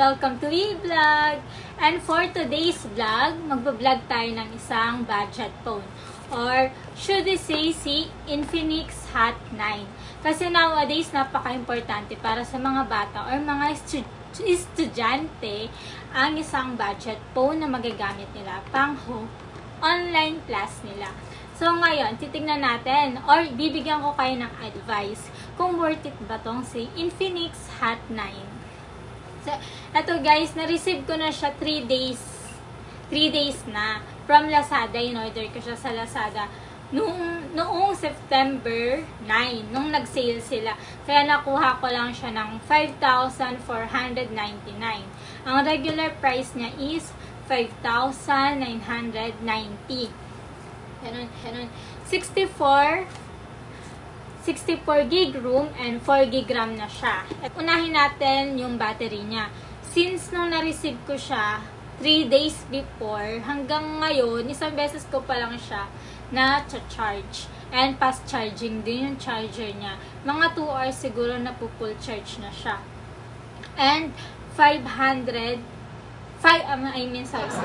welcome to E-Vlog! And for today's vlog, magbablog tayo ng isang budget phone. Or, should I say, si Infinix Hot 9. Kasi nowadays, napaka-importante para sa mga bata or mga estu estudyante ang isang budget phone na magagamit nila pang online class nila. So, ngayon, titignan natin or bibigyan ko kayo ng advice kung worth it ba tong si Infinix Hot 9. So, ito guys, na-receive ko na siya 3 days. 3 days na. From Lazada, in-order ko siya sa Lazada. Noong, noong September 9, nung nag-sale sila. Kaya nakuha ko lang siya ng 5,499. Ang regular price niya is 5,990. Ganun, ganun. 64 64 gig room and 4 gig RAM na siya. At unahin natin yung battery niya. Since nung na-receive ko siya, 3 days before, hanggang ngayon, isang beses ko pa lang siya na charge. And fast charging din yung charger niya. Mga 2 hours siguro na po full charge na siya. And 500 5, um, I mean, sorry, 5,000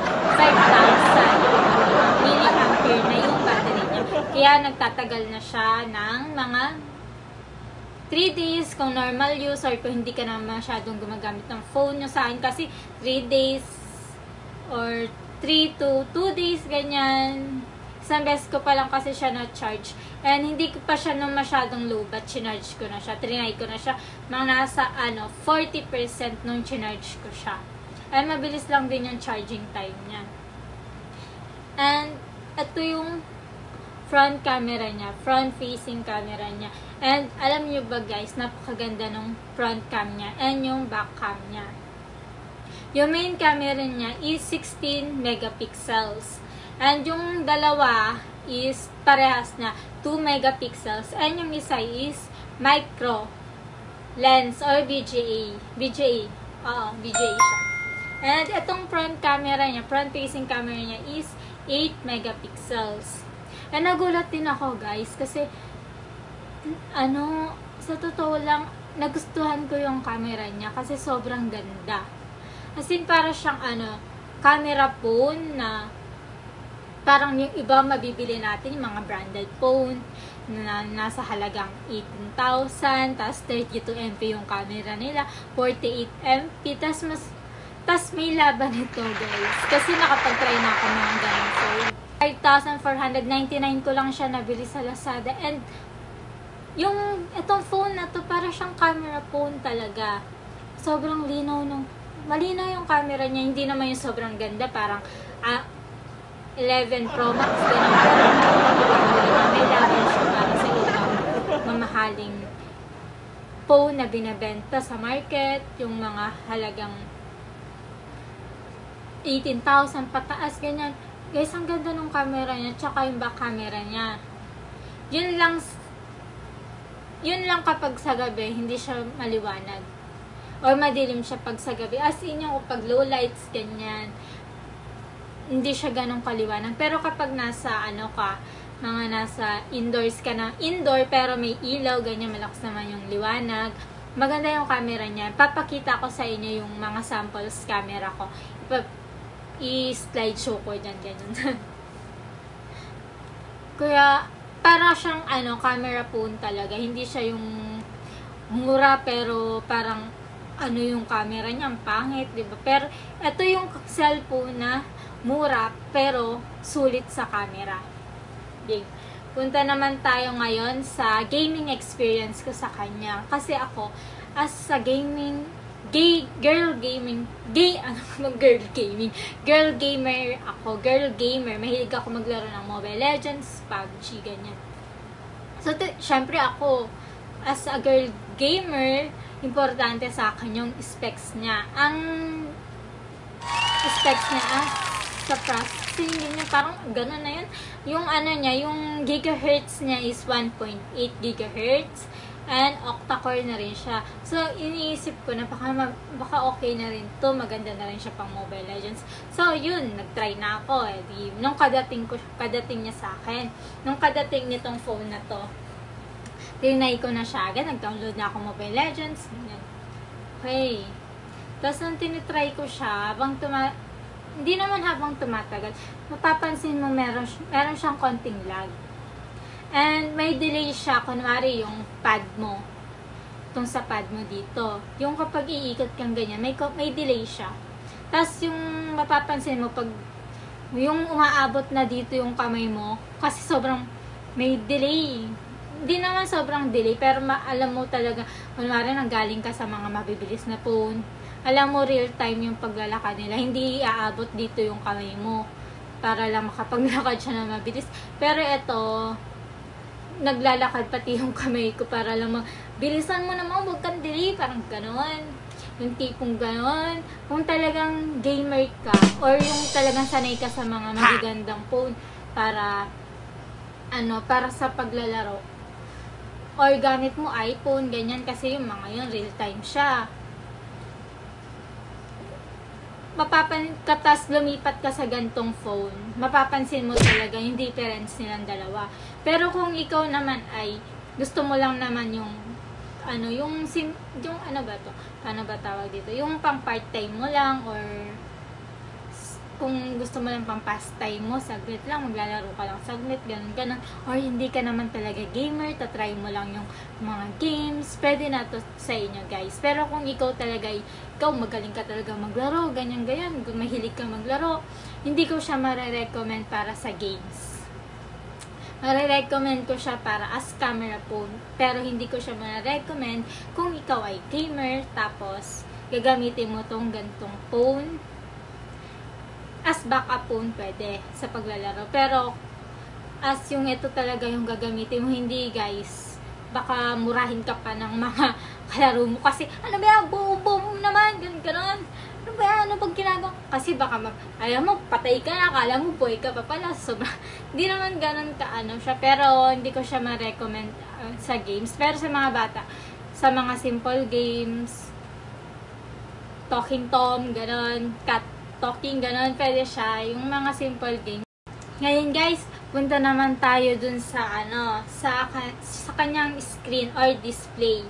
milliampere na yung battery. Kaya nagtatagal na siya ng mga 3 days kung normal use or kung hindi ka na masyadong gumagamit ng phone nyo sa akin. Kasi 3 days or 3 to 2 days ganyan. Isang beses ko pa lang kasi siya na-charge. And hindi ko pa siya nung masyadong low but chinarge ko na siya. Trinay ko na siya. Mga nasa ano 40% nung chinarge ko siya. And mabilis lang din yung charging time niya. And ito yung front camera niya, front facing camera niya. And alam niyo ba guys, napakaganda ng front cam niya and yung back cam niya. Yung main camera niya is 16 megapixels. And yung dalawa is parehas na 2 megapixels. And yung isa is micro lens or VGA. VGA. Oo, VGA siya. And itong front camera niya, front facing camera niya is 8 megapixels. And nagulat din ako guys kasi ano, sa totoo lang, nagustuhan ko yung camera niya kasi sobrang ganda. As in, para siyang ano, camera phone na parang yung iba mabibili natin, yung mga branded phone na nasa halagang 18,000, tapos 32 MP yung camera nila, 48 MP, tapos mas tas may laban ito guys. Kasi nakapag-try na ako ng ganun phone. 5,499 ko lang siya nabili sa Lazada. And yung itong phone na to, para siyang camera phone talaga. Sobrang linaw nung malinaw yung camera niya. Hindi naman yung sobrang ganda. Parang ah, 11 Pro Max. Ganun. May laban siya para sa ibang mamahaling phone na binabenta sa market. Yung mga halagang 18,000 pataas, ganyan. Guys, ang ganda ng camera niya, tsaka yung back camera niya. Yun lang, yun lang kapag sa gabi, hindi siya maliwanag. Or madilim siya pag sa gabi. As in yung pag low lights, ganyan. Hindi siya ganong kaliwanag. Pero kapag nasa, ano ka, mga nasa indoors ka na, indoor pero may ilaw, ganyan, malakas naman yung liwanag. Maganda yung camera niya. Papakita ko sa inyo yung mga samples camera ko. Ipap i-slide show ko dyan, ganyan. Kaya, para siyang, ano, camera phone talaga. Hindi siya yung mura, pero parang, ano yung camera niya, ang pangit, di ba? Pero, ito yung cellphone na mura, pero sulit sa camera. Okay. Punta naman tayo ngayon sa gaming experience ko sa kanya. Kasi ako, as sa gaming gay, girl gaming, gay, ano girl gaming, girl gamer ako, girl gamer, mahilig ako maglaro ng Mobile Legends, PUBG, ganyan. So, t- syempre ako, as a girl gamer, importante sa akin yung specs niya. Ang specs niya, ah, sa processing, ganyan, parang gano'n na yun. Yung ano niya, yung gigahertz niya is 1.8 gigahertz And octa-core na rin siya. So, iniisip ko na baka, baka okay na rin to Maganda na rin siya pang Mobile Legends. So, yun. Nag-try na ako. Eh. Di, nung kadating, ko, kadating niya sa akin, nung kadating nitong phone na to, tinay ko na siya agad. Nag-download na ako Mobile Legends. Okay. Tapos nung tinitry ko siya, habang tuma hindi naman habang tumatagal, mapapansin mo meron, meron siyang konting lag. And may delay siya, kunwari yung pad mo, itong sa pad mo dito. Yung kapag iikot kang ganyan, may, may delay siya. Tapos yung mapapansin mo, pag yung umaabot na dito yung kamay mo, kasi sobrang may delay. Hindi naman sobrang delay, pero alam mo talaga, kunwari nanggaling ka sa mga mabibilis na phone, alam mo real time yung paglalakad nila. Hindi aabot dito yung kamay mo para lang makapaglakad siya na mabilis. Pero ito, naglalakad pati yung kamay ko para lang mag... Bilisan mo naman, huwag kang delay. Parang gano'n. Yung tipong gano'n. Kung talagang gamer ka, or yung talagang sanay ka sa mga magagandang phone para, ano, para sa paglalaro. Or gamit mo iPhone, ganyan, kasi yung mga yun, real time siya mapapan lumipat ka sa gantong phone, mapapansin mo talaga yung difference nilang dalawa. Pero kung ikaw naman ay gusto mo lang naman yung ano, yung sim, yung ano ba to? Paano ba tawag dito? Yung pang part-time mo lang or kung gusto mo lang pang pastime mo, saglit lang, maglalaro ka lang saglit, ganun, ganun. Or hindi ka naman talaga gamer, tatry mo lang yung mga games, pwede na to sa inyo guys. Pero kung ikaw talaga, ikaw magaling ka talaga maglaro, ganyan, ganyan, kung mahilig ka maglaro, hindi ko siya mare-recommend para sa games. Mare-recommend ko siya para as camera phone, pero hindi ko siya mare-recommend kung ikaw ay gamer, tapos gagamitin mo tong gantong phone, as backup phone pwede sa paglalaro. Pero, as yung ito talaga yung gagamitin mo, hindi guys, baka murahin ka pa ng mga kalaro mo. Kasi, ano ba yan, boom, boom naman, ganun, ganun. Ano ba yan, ano pag ginagawa? Kasi baka, mag, alam mo, patay ka na, akala mo, boy ka pa pala. Sobra, hindi naman ganun ka, ano siya. Pero, hindi ko siya ma-recommend uh, sa games. Pero sa mga bata, sa mga simple games, Talking Tom, ganun, Cat talking, ganun, pwede siya. Yung mga simple games. Ngayon guys, punta naman tayo dun sa ano, sa, sa kanyang screen or display.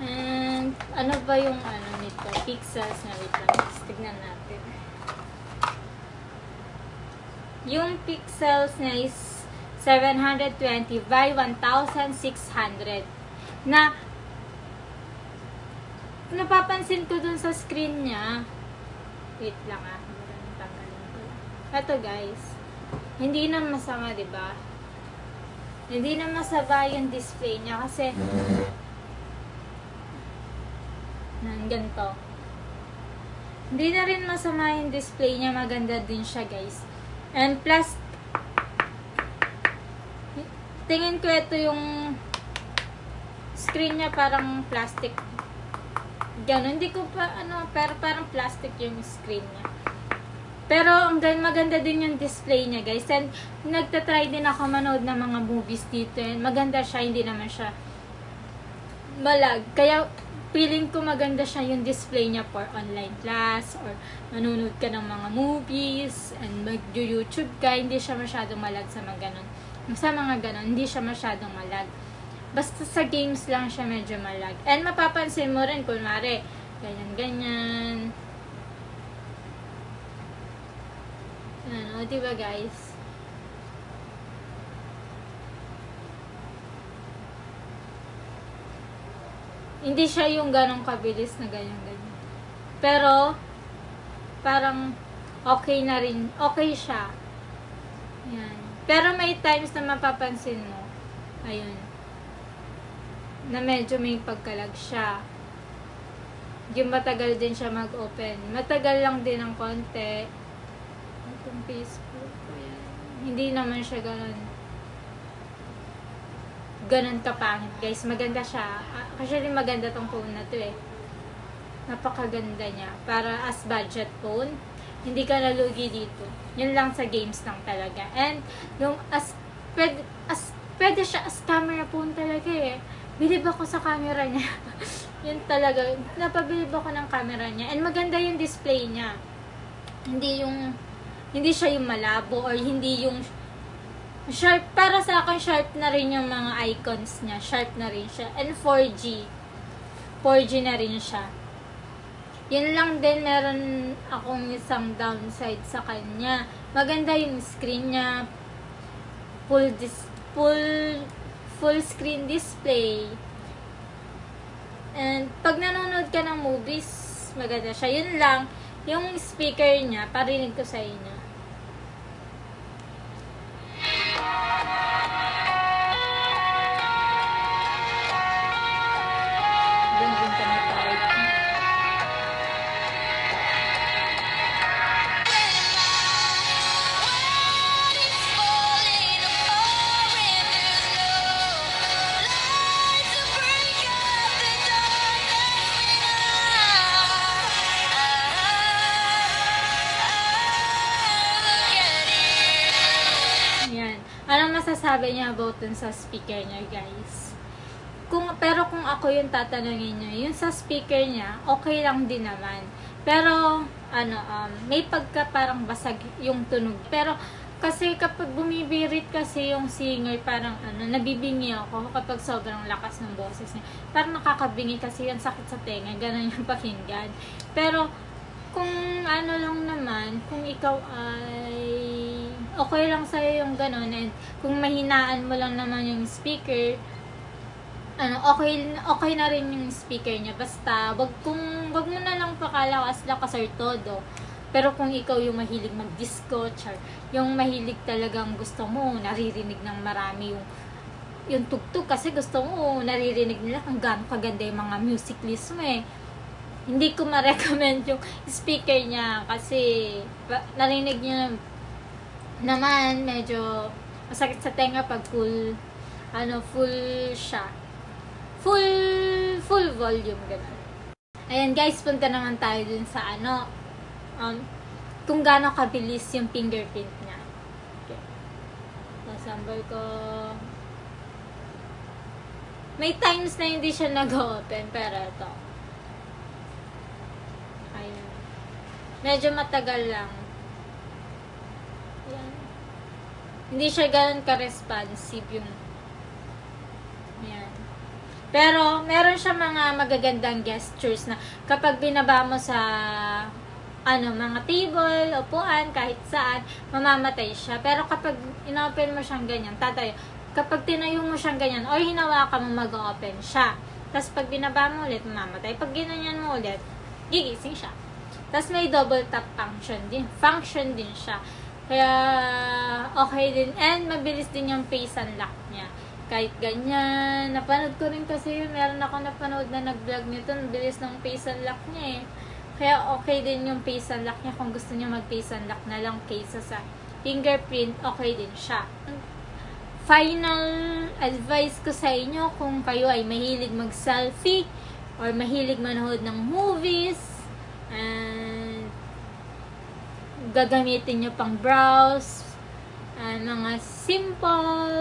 And, ano ba yung ano nito? Pixels na wait. Tignan natin. Yung pixels niya is 720 by 1,600. Na, napapansin ko dun sa screen niya, wait lang ah, ito guys, hindi na masama, 'di ba? Hindi na masama yung display niya kasi nan ganito. Hindi na rin masama yung display niya, maganda din siya, guys. And plus tingin ko ito yung screen niya parang plastic. Ganun, hindi ko pa ano, pero parang plastic yung screen niya. Pero ang maganda din yung display niya guys. And nagtatry din ako manood ng mga movies dito. And maganda siya, hindi naman siya malag. Kaya feeling ko maganda siya yung display niya for online class or nanonood ka ng mga movies and mag-YouTube ka. Hindi siya masyadong malag sa mga ganun. Sa mga ganun, hindi siya masyadong malag. Basta sa games lang siya medyo malag. And mapapansin mo rin, kunwari, ganyan-ganyan Ano, di ba guys? Hindi siya yung ganong kabilis na ganyan-ganyan. Pero, parang okay na rin. Okay siya. Yan. Pero may times na mapapansin mo, ayun, na medyo may pagkalag siya. Yung matagal din siya mag-open. Matagal lang din ng konti itong Facebook. Ayan. Hindi naman siya ganun ganun kapangit guys. Maganda siya. Kasi rin maganda tong phone na to eh. Napakaganda niya. Para as budget phone, hindi ka nalugi dito. Yun lang sa games lang talaga. And, yung as, pwede, as, pwede siya as camera phone talaga eh. Bilib ako sa camera niya. yun talaga. Napabilib ako ng camera niya. And maganda yung display niya. Hindi yung hindi siya yung malabo or hindi yung sharp. Para sa akin, sharp na rin yung mga icons niya. Sharp na rin siya. And 4G. 4G na rin siya. Yun lang din, meron akong isang downside sa kanya. Maganda yung screen niya. Full, dis full, full screen display. And pag nanonood ka ng movies, maganda siya. Yun lang, yung speaker niya, parinig ko sa inyo. Masasabi niya about dun sa speaker niya, guys? Kung, pero kung ako yung tatanungin niyo, yung sa speaker niya, okay lang din naman. Pero, ano, um, may pagka parang basag yung tunog. Pero, kasi kapag bumibirit kasi yung singer, parang ano, nabibingi ako kapag sobrang lakas ng boses niya. Parang nakakabingi kasi yan sakit sa tenga, ganun yung pakinggan. Pero, kung ano lang naman, kung ikaw ay okay lang sa'yo yung ganun and kung mahinaan mo lang naman yung speaker, ano, okay, okay na rin yung speaker niya. Basta, wag, kung, wag mo na lang pakalakas-lakas or todo. Pero kung ikaw yung mahilig mag-disco, char, yung mahilig talagang gusto mo, naririnig ng marami yung yung tugtog kasi gusto mo, naririnig nila kung gaano kaganda yung mga music list mo eh hindi ko ma-recommend yung speaker niya kasi narinig niyo naman medyo masakit sa tenga pag full ano full siya full full volume ganun ayan guys punta naman tayo dun sa ano um, kung gaano kabilis yung fingerprint niya okay. Nasambal ko may times na hindi siya nag-open pero ito Ayan. Medyo matagal lang. Ayan. Hindi siya ganun ka-responsive yung Ayan. Pero, meron siya mga magagandang gestures na kapag binaba mo sa ano, mga table, upuan, kahit saan, mamamatay siya. Pero kapag inopen mo siyang ganyan, tatayo. Kapag tinayo mo siyang ganyan, or hinawakan mo, mag-open siya. Tapos pag binaba mo ulit, mamamatay. Pag ginanyan mo ulit, gigising siya. Tapos may double tap function din. Function din siya. Kaya, okay din. And, mabilis din yung face unlock niya. Kahit ganyan. Napanood ko rin kasi. Meron ako napanood na nag-vlog nito. Ang bilis ng face unlock niya eh. Kaya, okay din yung face unlock niya. Kung gusto niya mag-face unlock na lang kaysa sa fingerprint, okay din siya. Final advice ko sa inyo kung kayo ay mahilig mag-selfie or mahilig manood ng movies and gagamitin nyo pang browse and mga simple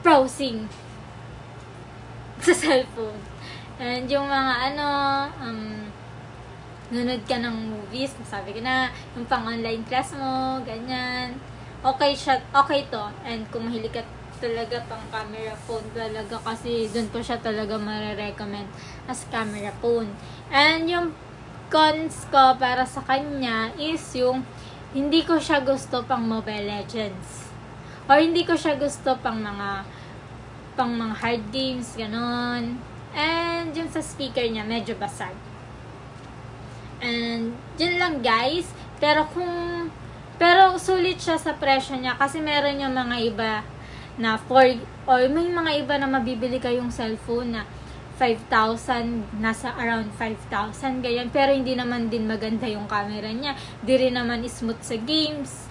browsing sa cellphone. And yung mga ano um, nunod ka ng movies sabi ko na yung pang online class mo ganyan. Okay siya okay to. And kung mahilig ka talaga pang camera phone talaga kasi doon ko siya talaga marirecommend as camera phone. And yung cons ko para sa kanya is yung hindi ko siya gusto pang Mobile Legends. Or hindi ko siya gusto pang mga pang mga hard games, ganon. And yung sa speaker niya, medyo basag. And yun lang guys. Pero kung pero sulit siya sa presyo niya kasi meron yung mga iba na for or may mga iba na mabibili kayong cellphone na 5,000 nasa around 5,000 ganyan. Pero hindi naman din maganda yung camera niya. Hindi rin naman smooth sa games.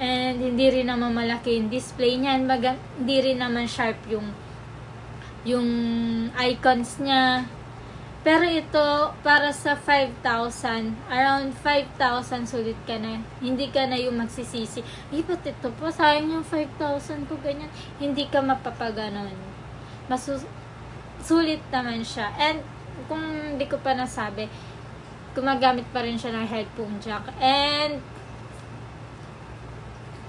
And hindi rin naman malaki yung display niya. Hindi rin naman sharp yung yung icons niya pero ito, para sa 5,000, around 5,000 sulit ka na. Hindi ka na yung magsisisi. Eh, ba't ito po? Sayang yung 5,000 ko, ganyan. Hindi ka mapapaganon. Masus sulit naman siya. And, kung hindi ko pa nasabi, gumagamit pa rin siya ng headphone jack. And,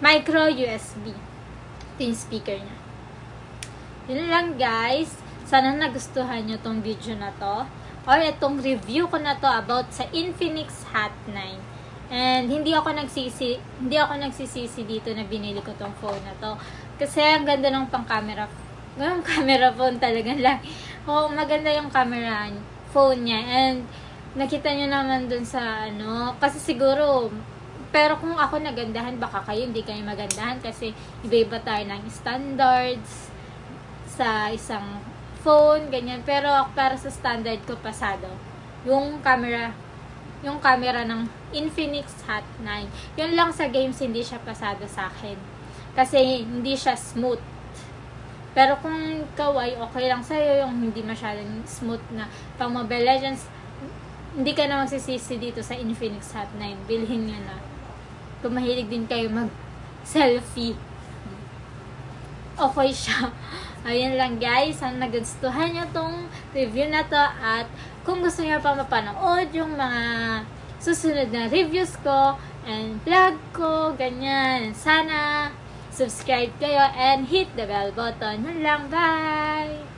micro USB. Ito yung speaker niya. Yun lang, guys. Sana nagustuhan nyo tong video na to or itong review ko na to about sa Infinix Hot 9. And hindi ako nagsisi hindi ako nagsisisi dito na binili ko tong phone na to. Kasi ang ganda ng pang-camera. Yung camera phone talaga lang. Oo, maganda yung camera phone niya. And nakita nyo naman dun sa ano, kasi siguro pero kung ako nagandahan, baka kayo hindi kayo magandahan kasi iba-iba tayo ng standards sa isang phone, ganyan. Pero para sa standard ko pasado, yung camera, yung camera ng Infinix Hot 9. Yun lang sa games hindi siya pasado sa akin. Kasi hindi siya smooth. Pero kung ikaw ay okay lang sa'yo yung hindi masyadong smooth na pang Mobile Legends, hindi ka na magsisisi dito sa Infinix Hot 9. Bilhin nyo na. Kung mahilig din kayo mag-selfie, okay siya. Ayun lang guys, sana nagustuhan nyo tong review na to at kung gusto nyo pa mapanood yung mga susunod na reviews ko and vlog ko, ganyan. Sana subscribe kayo and hit the bell button. Yun lang, bye!